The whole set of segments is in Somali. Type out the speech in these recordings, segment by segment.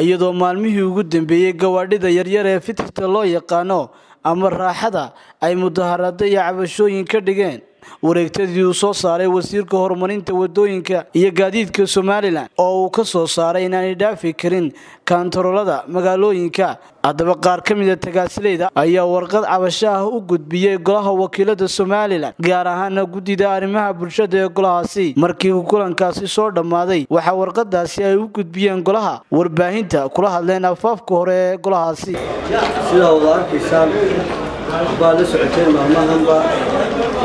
iyadoo maalmihii ugu dambeeyey gawaadhida yaryar ee fitirta loo yaqaano ama raaxada ay mudaharado iyo cabashooyin ka dhigeen wareegtadii uu soo saaray wasiirka horumarinta waddooyinka iyo gaadiidka somalilan oo uu ka soo saaray inaanay dhaafi karin kaantaroolada magaalooyinka. Haddaba qaar ka mida tagaasileyda ayaa warqad cabasho ah u gudbiyey golaha wakiilada somalilan gaar ahaana guddida arrimaha bulshada ee golahaasi. Markii uu kulankaasi soo dhammaaday waxaa warqadaasi ay u gudbiyeen golaha warbaahinta kula hadleen afaafka hore ee golahaasi. Sidaa wada arkaysaan baa la socoteen maalmahanba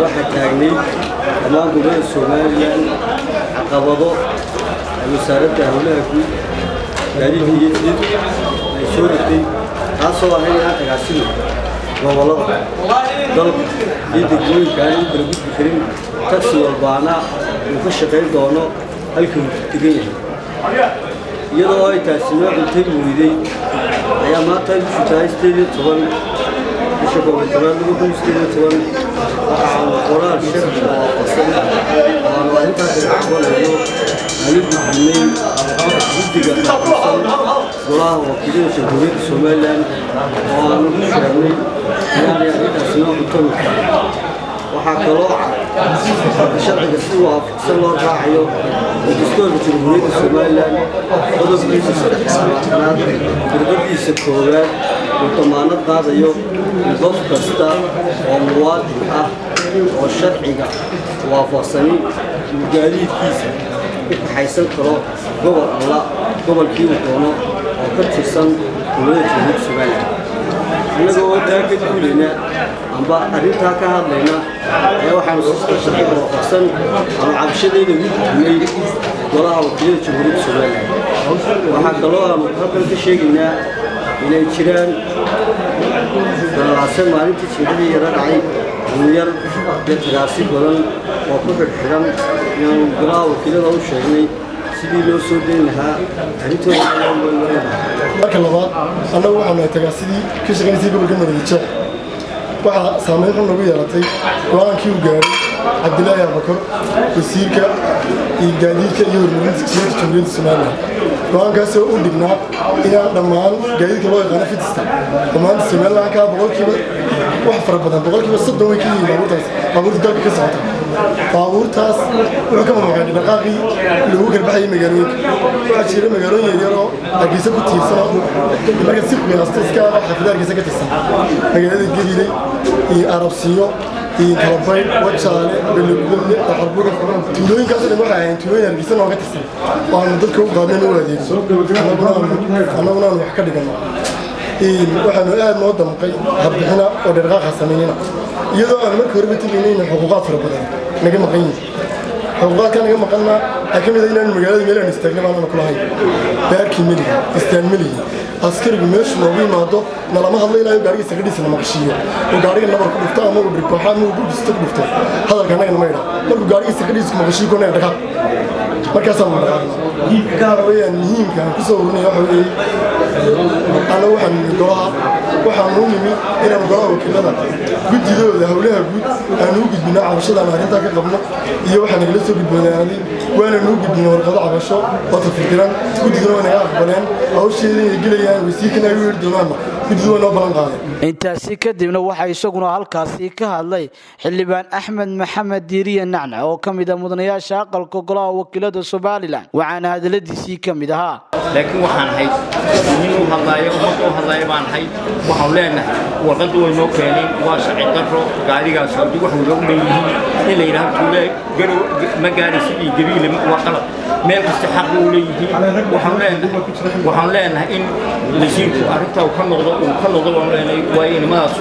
waxaa taagnayd dhammaan gobollada somalilan caqabado ay wasaaradda howlaha guud gaadiidka iyo jidid ay soo degtay taasoo ahayd inaan tagaasino gobollada dalka iyo degmooyinka aan u kala gudbi karin taksi walbaana uu ka shaqayn doono halkii uu degan yahay. Iyadoo ay taasi noo cuntay weyday ayaa maanta ay bishu tahay sideed iyo toban bisha koobiytobaan laba kun sideed iyo toban qoraal oo waafaqsan waanu arrintaas aqbalayno aanu gudbinay guddiga wakiilada jamhuuriyadda somalilan oo aanu ku sheegnay inaanay arrintaasi noo cuntami waxaa kaloo sharciga si waafaqsan loo raacayo dastuurka jamhuuriyadda somalilan qodobkiisa saddexaad firdadiisa koowaad uu qaadayo qof kasta oo muwaadin ah oo sharciga waafaqsani uu gaadiidkiisa. U kaxaysan karo gobol alla gobolkii uu doono oo ka tirsan dowladda jamhuuriyadda somalilan innaga oo taa ka duulayna amba arrintaa ka hadlayna ayaa waxaanu sista sharciga waafaqsan aanu cabashadayda ugu gudbinay golaha wakiilada jamhuuriyadda somalilan waxaa kaloo aanu halkan ka sheegaynaa inay jiraan dalaase maalintii jeedadii yara dhacay dunyar iyo tagaasi badan oo ku xidhxidhan inaanu golaha wakiilada u sheegnay sidii loo soo dayn lahaa marka labaad annagu waxaanu nahay tagaasidii ka shaqaynaysay gobolka maroodijeex waxaa saamayn xun nagu yeelatay go'aankii uu gaaray cabdilaahi abakar wasiirka iyo gaadiidka iyo horumarinta wasiirka jamhuuriyadda somalilan go'aankaasoo u dhignaa inaan dhammaan gaadiidka loo yaqaano fitista dhammaanta somalilan kaa boqolkiiba wax fara badan boqolkiiba soddon way ka yihiin baabuurtaas. Baabuurta dalka ka socota. Baabuurtaas wuxuu ka mamnuucay dhaqaaqii lagu karbaxayay magaalooyinka. Waxaa jira magaalooyin yaryaroo hargeysa ku tiirsan marka si qiyaasta iska xaafida hargeysa ka tirsan. Magaalada geliley iyo arabsiyo iyo kalabayn wajaale belogudle daxarbuga tuulooyinkaasoo dhan waxay ahayn tuulooyin hargeysa nooga tirsan. Oo aanu dadka u qaadnayn u adeegno annaguna aanu wax ka dhigano waxaanu aad noo damqay harbixina oo dhirqaaqa samaynina iyadoo aan marka horeba tegaynayna xuquuqaad fara badan naga maqan yihiin xuquuqaadka naga maqanna waxaa ka mid ah inaan magaalada meel aan istaagna baanana kulahayn baarkii melihi istaan melihi askarigu meeshu noogu yimaado nalama hadla ilaayo gaariga sakadhiisa na maqashiiyo oo gaariga nabar ku dhufto ama uu dhirkooxa ama uu budisto ku dhufto hadalka annagana ma idha markuu gaariga sakadhiisa ku maqashiiyo konaga dhaqaaq markaasaan na dhaqaaqna gaar weeyaan muhiimka aan ku soo warinaya waxa weeye anna waxaan nimi golaha waxaanu nimi inaan golaha wakiilada guddidooda howlaha guud aanu u gudbino cabashadaan arrintaa ka qabno iyo waxaa nagala soo gudboonaaday waana nuu gudbina warqado cabasho oo tafirdiran guddiduna way naga aqbaleen hawsheeda inay gelayaan wasiirkana ay u yeeri doonaanna guddidu way noo ballan qaadeen intaasi kadibna waxaa isaguna halkaasi ka hadlay xildhibaan axmed maxamed diiriye nacnac oo ka mid a mudanayaasha aqalka golaha wakiilada somalilan waxaana hadaladiisii ka mid ahaa laakiin waxaan ahay nin u hadlaayo ummadda u hadlaaya baan ahay waxaan leenahay warqadda way noo keeneen waa sharci darro gaarigaas haddii wax wada u leeyihiin. In la yidhaahdo tuule garow ma gaaraysa iyo gabiile waa qalab. Meel kasta xaq u leeyihiin. Waxaan leenahay waxaan leenahay in wasiirku arrintaa uu ka noqdo uu ka noqdo baan leenahay waayo inimadaas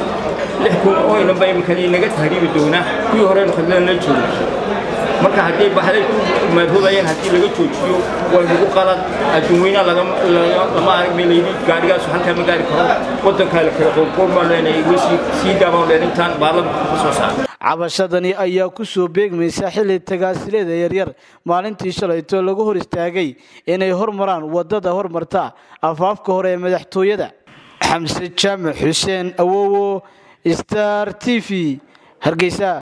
lix kun oo inanba iminkan naga tahriibi doonaa kuwii horeen khadlaan la joogo marka haddii baxday maadhudayeen haddii laga joojiyo way nagu qalad adduunweynaha lama arag meelaydi gaarigaasu halkaa ma gaari karo. Waddankaa la kala baan leenahay sii daabaan leen intaan baarlamanka ka soo saara cabashadani ayaa ku soo beegmaysa xilli tagaasileeda yaryar. Maalintii shalayto lagu hor istaagay inay hormaraan waddada hormarta afaafka hore ee madaxtooyada. Xamse jaamac xuseen awowo star t v. Hargeysa